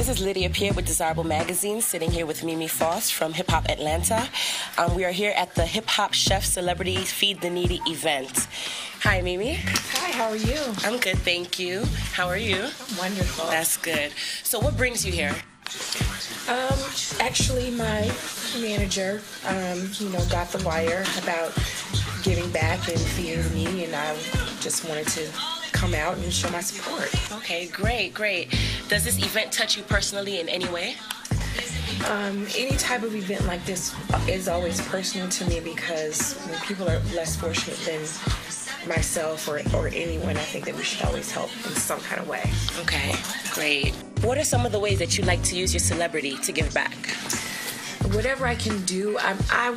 This is Lydia Pierre with Desirable Magazine, sitting here with Mimi Faust from Hip Hop Atlanta. Um, we are here at the Hip Hop Chef Celebrity Feed the Needy event. Hi, Mimi. Hi, how are you? I'm good, thank you. How are you? I'm wonderful. That's good. So, what brings you here? Um, actually, my manager, um, you know, got the wire about giving back and feeding the needy, and I just wanted to come out and show my support. Okay, great, great. Does this event touch you personally in any way? Um, any type of event like this is always personal to me because when people are less fortunate than myself or, or anyone, I think that we should always help in some kind of way. Okay, great. What are some of the ways that you like to use your celebrity to give back? Whatever I can do, I'm, I.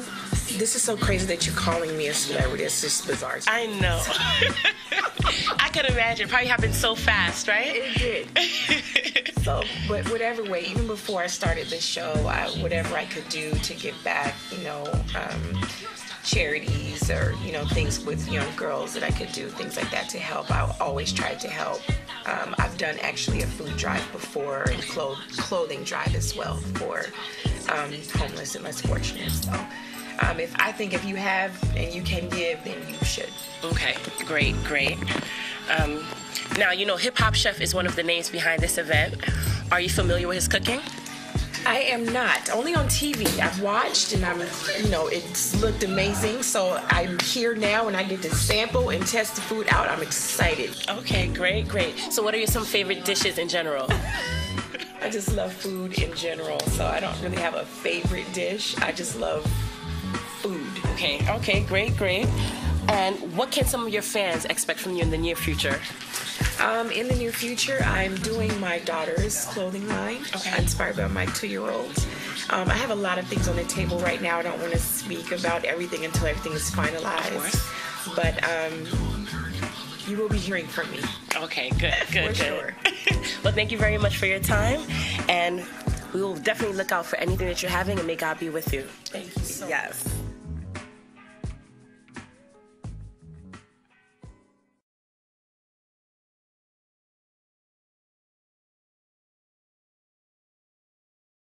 This is so crazy that you're calling me a celebrity. It's just bizarre. I know. I can imagine. Probably happened so fast, right? It did. so, but whatever way, even before I started this show, I, whatever I could do to give back, you know, um, charities or you know things with young girls that I could do, things like that to help. I always tried to help. Um, I've done actually a food drive before and clo- clothing drive as well for um, homeless and less fortunate. So. Um, if I think if you have and you can give, then you should. Okay, great, great. Um, now, you know, Hip Hop Chef is one of the names behind this event. Are you familiar with his cooking? I am not. Only on TV. I've watched and I'm, you know, it's looked amazing. So I'm here now and I get to sample and test the food out. I'm excited. Okay, great, great. So, what are your some favorite dishes in general? I just love food in general. So I don't really have a favorite dish. I just love food. Okay, okay, great, great. And what can some of your fans expect from you in the near future? Um, in the near future, I'm doing my daughter's clothing line, Okay. inspired by my two-year-old. Um, I have a lot of things on the table right now. I don't want to speak about everything until everything is finalized. But um, you will be hearing from me. Okay, good, good, For good. sure. well, thank you very much for your time, and we will definitely look out for anything that you're having, and may God be with you. Thank you so Yes.